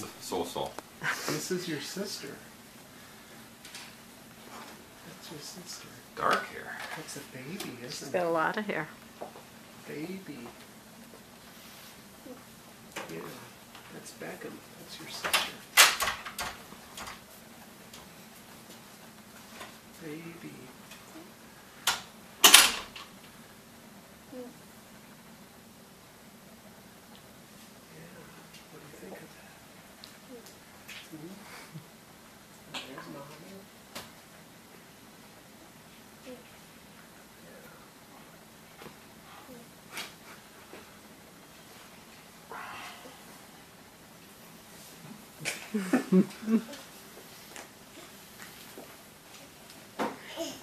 Just soul so so. This is your sister. That's your sister. Dark hair. That's a baby, She's isn't got it? a lot of hair. Baby. Yeah, that's Beckham. That's your sister. Baby. Yeah, what do you think of that? Hmm? There's mommy. Yeah.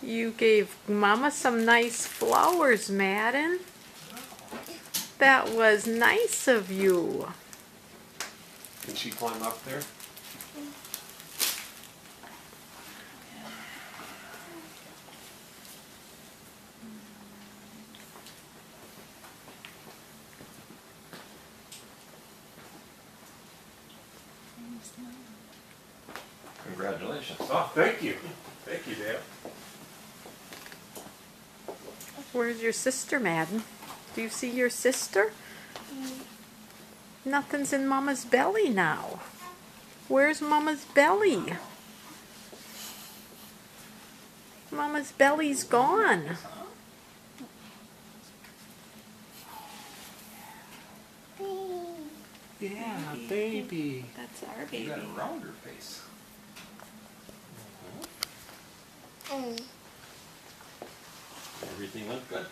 You gave Mama some nice flowers, Madden. That was nice of you. Can she climb up there? Congratulations. Oh, Thank you. Thank you, Dad. Where's your sister, Madden? Do you see your sister? Nothing's in Mama's belly now. Where's Mama's belly? Mama's belly's gone. Yeah, baby. That's our baby. you got a rounder face. Mm-hmm. Everything looked good.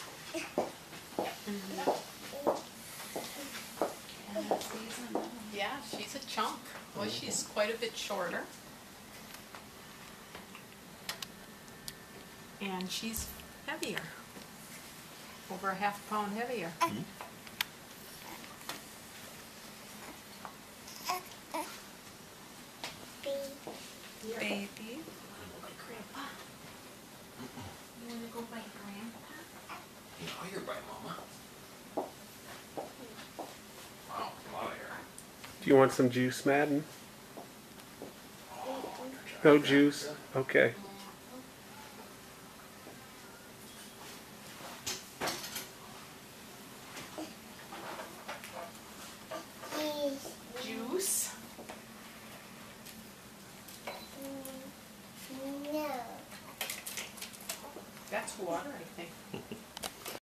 Mm-hmm. Yeah, she's a chunk. Well, mm-hmm. she's quite a bit shorter. And she's heavier. Over a half pound heavier. Baby. Grandpa. You wanna go by Grandpa? No, you're by mama. Wow, a lot of hair. Do you want some juice, Madden? No juice? Okay. That's water, I think.